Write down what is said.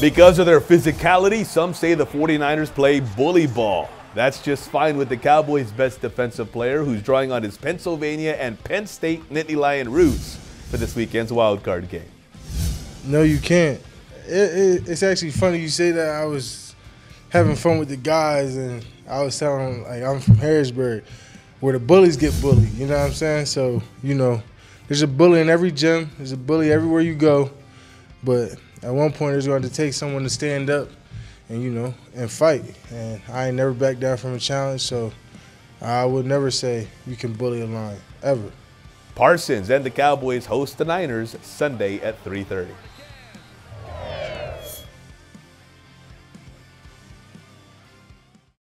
Because of their physicality, some say the 49ers play bully ball. That's just fine with the Cowboys' best defensive player, who's drawing on his Pennsylvania and Penn State Nittany Lion roots for this weekend's wild card game. No, you can't. It, it, it's actually funny you say that. I was having fun with the guys, and I was telling them, like I'm from Harrisburg, where the bullies get bullied. You know what I'm saying? So you know, there's a bully in every gym. There's a bully everywhere you go. But at one point, it's going to take someone to stand up and you know and fight. And I ain't never back down from a challenge. So I would never say you can bully a lion ever. Parsons and the Cowboys host the Niners Sunday at 3:30.